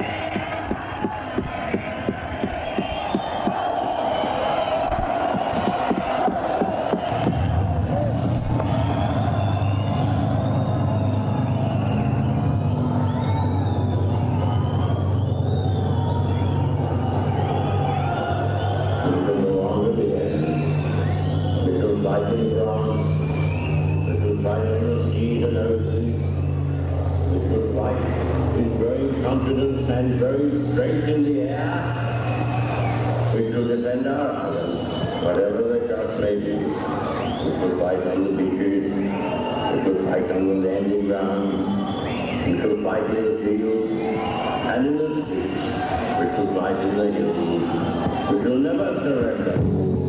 Yeah. revealed you, and in the which was light in the you, which will never surrender.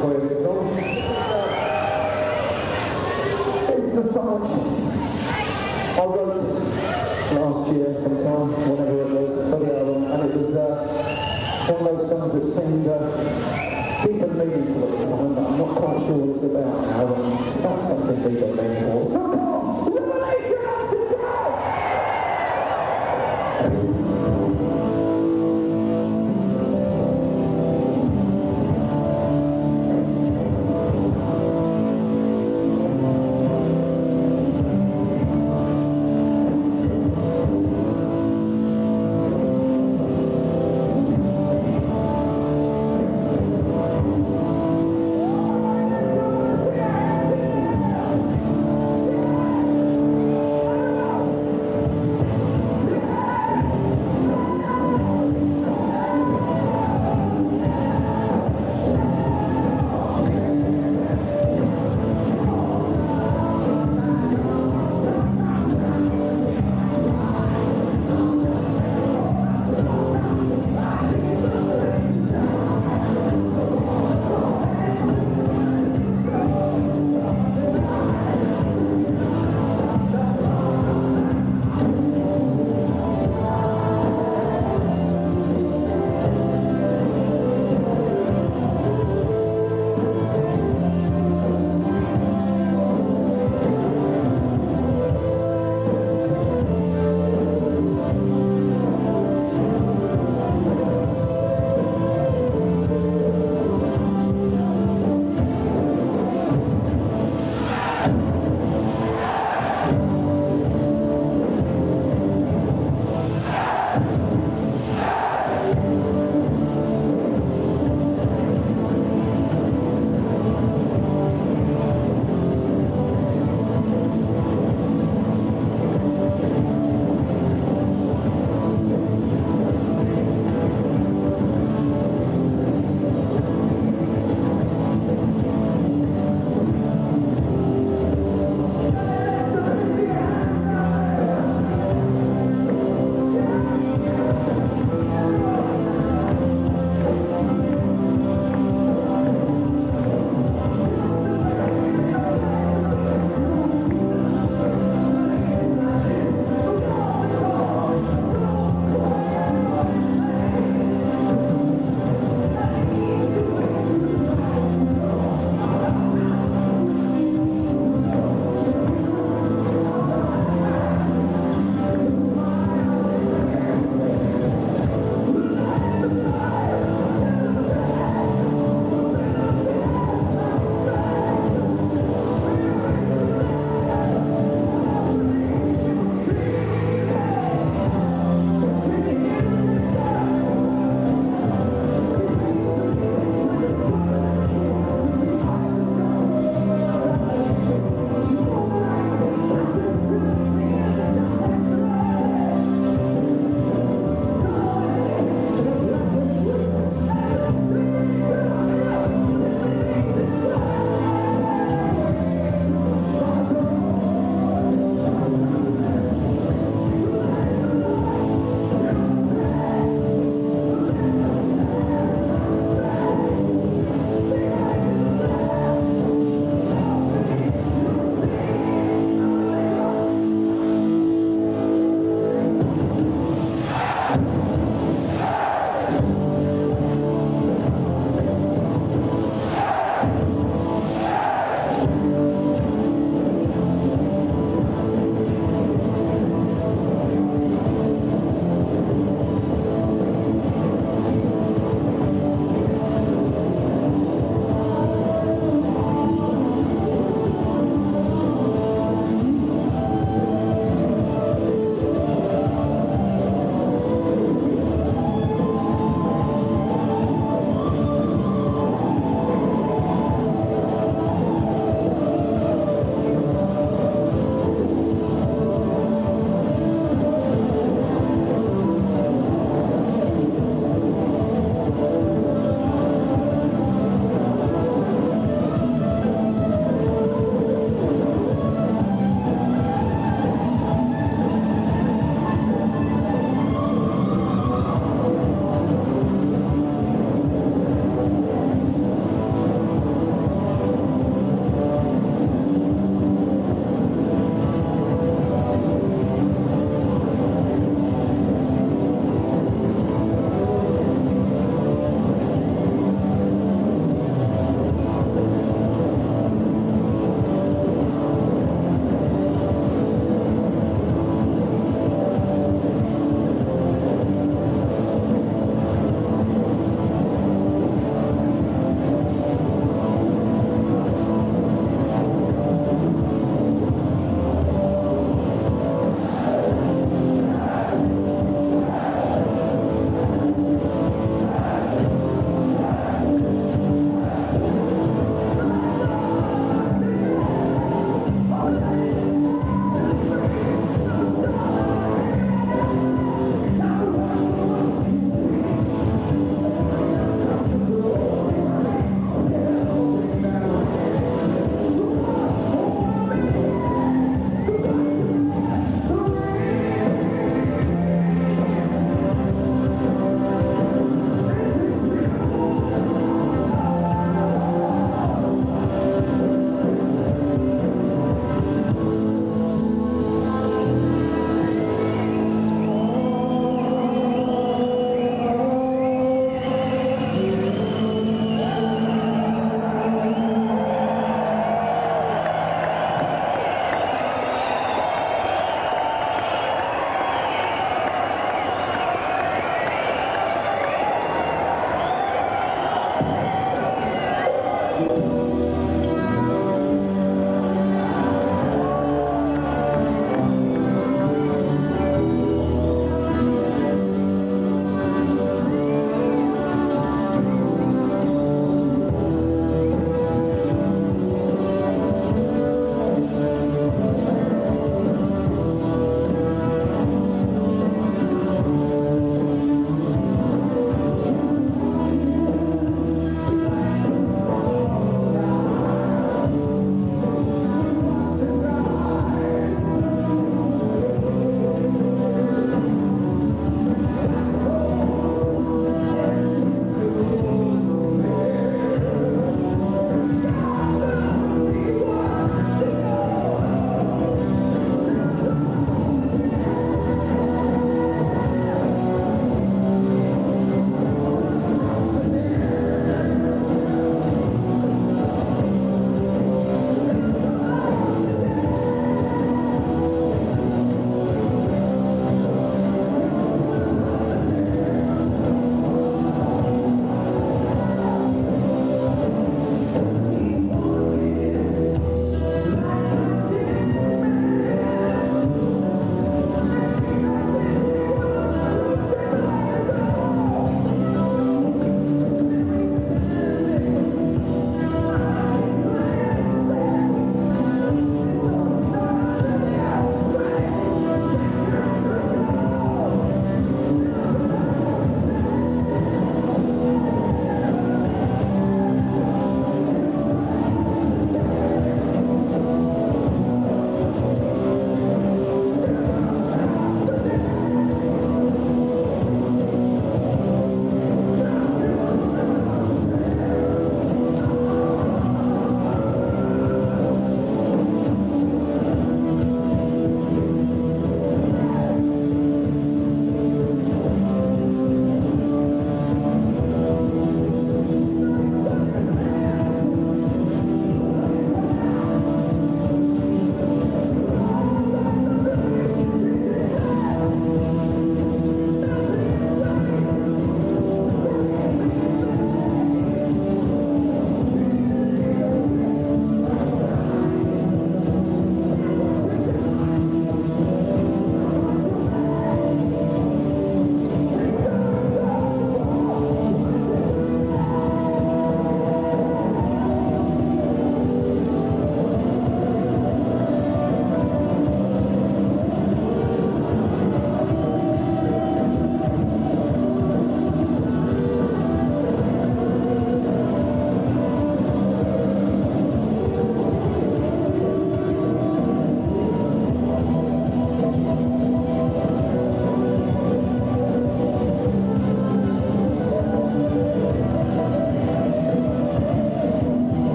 questo the song I wrote last year sometime, whenever it was, for the album, and it was one of those uh, deep and meaningful at the time, but I'm not quite sure what it's about something deep and meaningful.